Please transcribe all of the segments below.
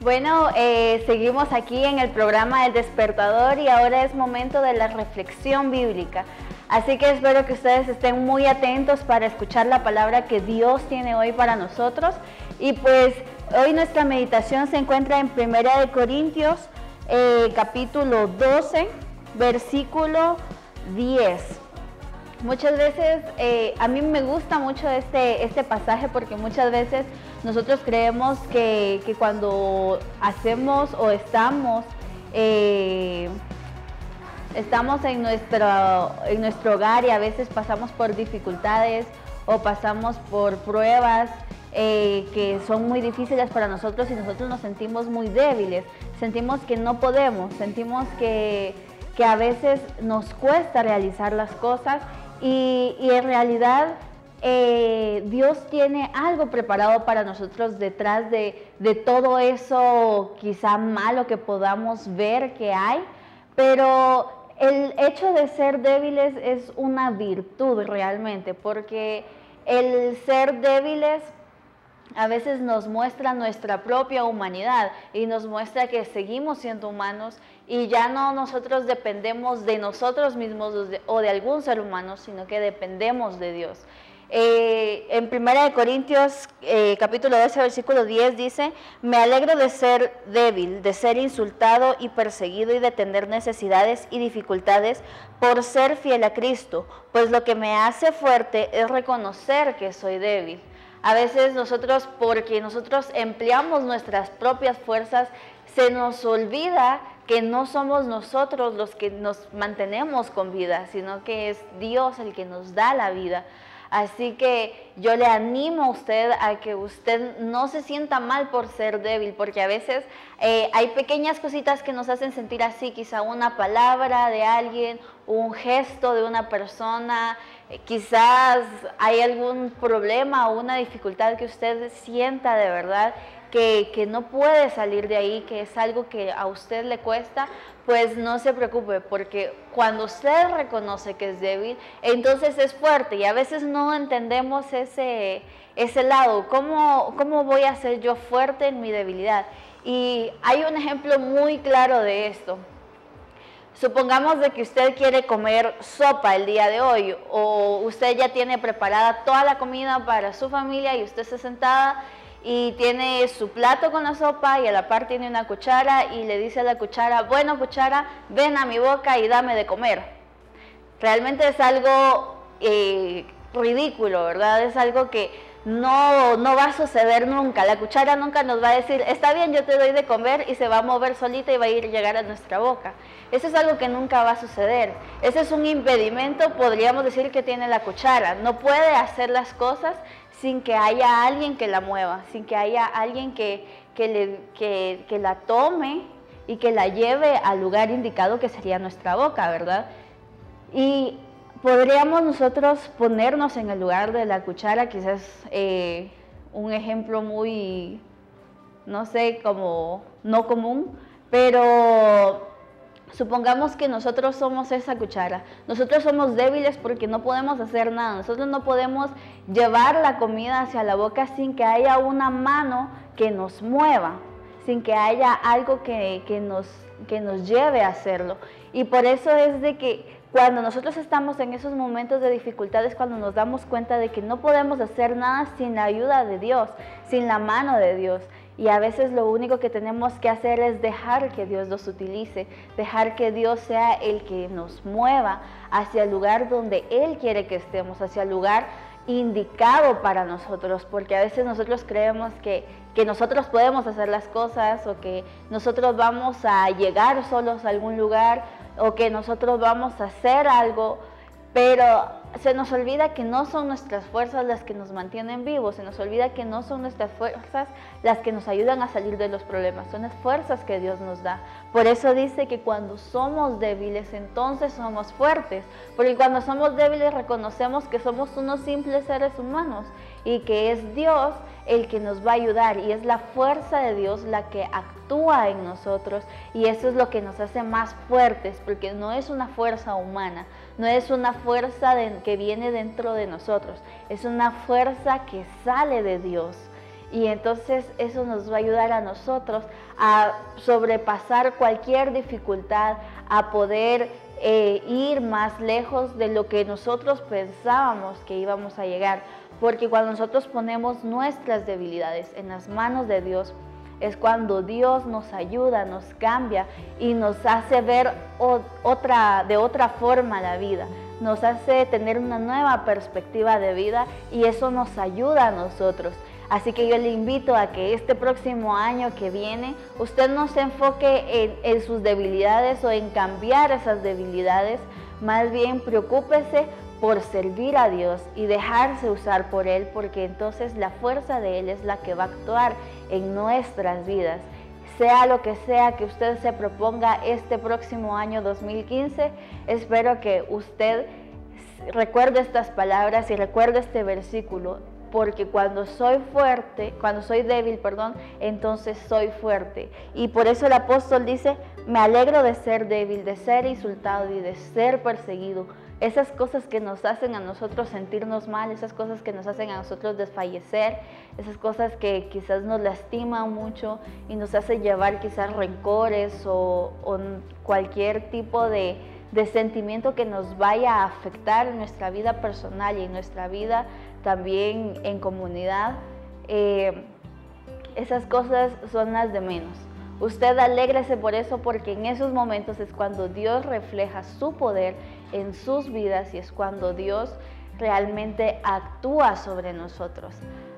Bueno, eh, seguimos aquí en el programa El Despertador y ahora es momento de la reflexión bíblica. Así que espero que ustedes estén muy atentos para escuchar la palabra que Dios tiene hoy para nosotros. Y pues hoy nuestra meditación se encuentra en Primera de Corintios, eh, capítulo 12, versículo 10. Muchas veces, eh, a mí me gusta mucho este, este pasaje porque muchas veces nosotros creemos que, cuando hacemos o estamos, eh, estamos en nuestro, en nuestro hogar y a veces pasamos por dificultades o pasamos por pruebas eh, que son muy difíciles para nosotros y nosotros nos sentimos muy débiles, sentimos que no podemos, sentimos que, a veces nos cuesta realizar las cosas y, en realidad eh, Dios tiene algo preparado para nosotros detrás de, todo eso quizá malo que podamos ver que hay, pero el hecho de ser débiles es una virtud realmente, porque el ser débiles a veces nos muestra nuestra propia humanidad y nos muestra que seguimos siendo humanos y ya no nosotros dependemos de nosotros mismos o de algún ser humano, sino que dependemos de Dios. Eh, en 1 Corintios eh, capítulo 12, versículo 10 dice, me alegro de ser débil, de ser insultado y perseguido y de tener necesidades y dificultades por ser fiel a Cristo, pues lo que me hace fuerte es reconocer que soy débil. A veces nosotros, porque nosotros empleamos nuestras propias fuerzas, se nos olvida que no somos nosotros los que nos mantenemos con vida, sino que es Dios el que nos da la vida. Así que yo le animo a usted a que usted no se sienta mal por ser débil, porque a veces eh, hay pequeñas cositas que nos hacen sentir así, quizá una palabra de alguien, un gesto de una persona, quizás hay algún problema o una dificultad que usted sienta de verdad que, no puede salir de ahí, que es algo que a usted le cuesta, pues no se preocupe, porque cuando usted reconoce que es débil, entonces es fuerte y a veces no entendemos ese, ese lado, ¿Cómo, ¿cómo voy a ser yo fuerte en mi debilidad? Y hay un ejemplo muy claro de esto. Supongamos de que usted quiere comer sopa el día de hoy o usted ya tiene preparada toda la comida para su familia y usted está sentada y tiene su plato con la sopa y a la par tiene una cuchara y le dice a la cuchara, bueno cuchara, ven a mi boca y dame de comer. Realmente es algo eh, ridículo, ¿verdad? Es algo que no, no va a suceder nunca. La cuchara nunca nos va a decir, está bien, yo te doy de comer y se va a mover solita y va a ir llegar a nuestra boca. Eso es algo que nunca va a suceder. Ese es un impedimento, podríamos decir, que tiene la cuchara. No puede hacer las cosas sin que haya alguien que la mueva, sin que haya alguien que, le, la tome y que la lleve al lugar indicado que sería nuestra boca, ¿verdad? Y podríamos nosotros ponernos en el lugar de la cuchara, quizás eh, un ejemplo muy, no sé, como no común, pero Supongamos que nosotros somos esa cuchara. Nosotros somos débiles porque no podemos hacer nada. Nosotros no podemos llevar la comida hacia la boca sin que haya una mano que nos mueva, sin que haya algo que, nos, que nos lleve a hacerlo. Y por eso es de que cuando nosotros estamos en esos momentos de dificultades, cuando nos damos cuenta de que no podemos hacer nada sin la ayuda de Dios, sin la mano de Dios. Y a veces lo único que tenemos que hacer es dejar que Dios nos utilice, dejar que Dios sea el que nos mueva hacia el lugar donde Él quiere que estemos, hacia el lugar indicado para nosotros, porque a veces nosotros creemos que, que nosotros podemos hacer las cosas o que nosotros vamos a llegar solos a algún lugar o que nosotros vamos a hacer algo, pero se nos olvida que no son nuestras fuerzas las que nos mantienen vivos, se nos olvida que no son nuestras fuerzas las que nos ayudan a salir de los problemas, son las fuerzas que Dios nos da. Por eso dice que cuando somos débiles, entonces somos fuertes, porque cuando somos débiles reconocemos que somos unos simples seres humanos y que es Dios el que nos va a ayudar y es la fuerza de Dios la que actúa en nosotros y eso es lo que nos hace más fuertes, porque no es una fuerza humana, no es una fuerza que viene dentro de nosotros, es una fuerza que sale de Dios. Y entonces eso nos va a ayudar a nosotros a sobrepasar cualquier dificultad, a poder eh, ir más lejos de lo que nosotros pensábamos que íbamos a llegar. Porque cuando nosotros ponemos nuestras debilidades en las manos de Dios, es cuando Dios nos ayuda, nos cambia y nos hace ver otra, de otra forma la vida, nos hace tener una nueva perspectiva de vida y eso nos ayuda a nosotros. Así que yo le invito a que este próximo año que viene usted no se enfoque en, en sus debilidades o en cambiar esas debilidades, más bien preocúpese por servir a Dios y dejarse usar por Él, porque entonces la fuerza de Él es la que va a actuar en nuestras vidas. Sea lo que sea que usted se proponga este próximo año 2015, espero que usted recuerde estas palabras y recuerde este versículo, porque cuando soy fuerte, cuando soy débil, perdón, entonces soy fuerte. Y por eso el apóstol dice, me alegro de ser débil, de ser insultado y de ser perseguido esas cosas que nos hacen a nosotros sentirnos mal, esas cosas que nos hacen a nosotros desfallecer, esas cosas que quizás nos lastiman mucho y nos hacen llevar quizás rencores o, cualquier tipo de, sentimiento que nos vaya a afectar en nuestra vida personal y en nuestra vida también en comunidad. Eh, esas cosas son las de menos. Usted alégrese por eso porque en esos momentos es cuando Dios refleja su poder en sus vidas y es cuando Dios realmente actúa sobre nosotros.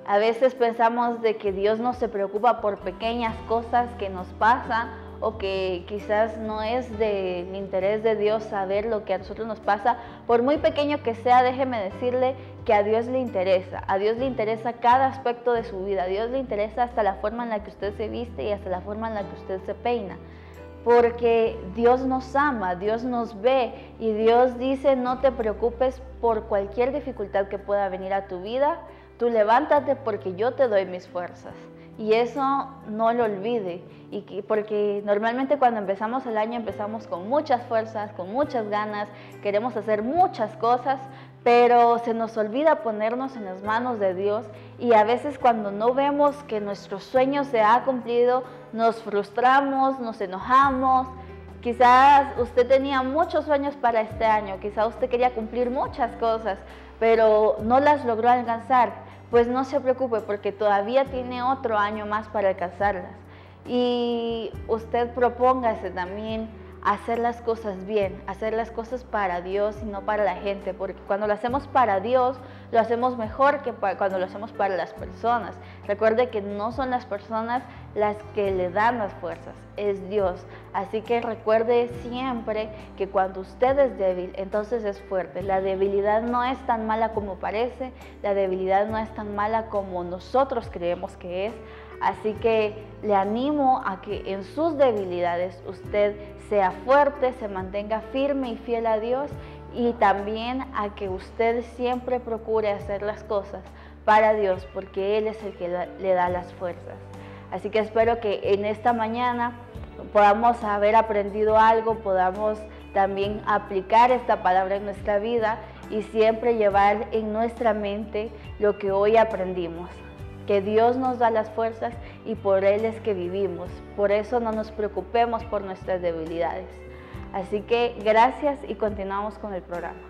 A veces pensamos de que Dios no se preocupa por pequeñas cosas que nos pasan o que quizás no es del interés de Dios saber lo que a nosotros nos pasa, por muy pequeño que sea, déjeme decirle que a Dios le interesa, a Dios le interesa cada aspecto de su vida, a Dios le interesa hasta la forma en la que usted se viste y hasta la forma en la que usted se peina. Porque Dios nos ama, Dios nos ve y Dios dice no te preocupes por cualquier dificultad que pueda venir a tu vida, tú levántate porque yo te doy mis fuerzas. Y eso no lo olvide, porque normalmente cuando empezamos el año empezamos con muchas fuerzas, con muchas ganas, queremos hacer muchas cosas, pero se nos olvida ponernos en las manos de Dios y a veces cuando no vemos que nuestro sueño se ha cumplido, nos frustramos, nos enojamos. Quizás usted tenía muchos sueños para este año, quizás usted quería cumplir muchas cosas, pero no las logró alcanzar pues no se preocupe porque todavía tiene otro año más para alcanzarlas. Y usted propóngase también hacer las cosas bien, hacer las cosas para Dios y no para la gente, porque cuando lo hacemos para Dios, lo hacemos mejor que cuando lo hacemos para las personas. Recuerde que no son las personas las que le dan las fuerzas, es Dios. Así que recuerde siempre que cuando usted es débil, entonces es fuerte. La debilidad no es tan mala como parece, la debilidad no es tan mala como nosotros creemos que es. Así que le animo a que en sus debilidades usted sea fuerte, se mantenga firme y fiel a Dios y también a que usted siempre procure hacer las cosas para Dios porque Él es el que le da las fuerzas. Así que espero que en esta mañana podamos haber aprendido algo, podamos también aplicar esta palabra en nuestra vida y siempre llevar en nuestra mente lo que hoy aprendimos que Dios nos da las fuerzas y por Él es que vivimos. Por eso no nos preocupemos por nuestras debilidades. Así que gracias y continuamos con el programa.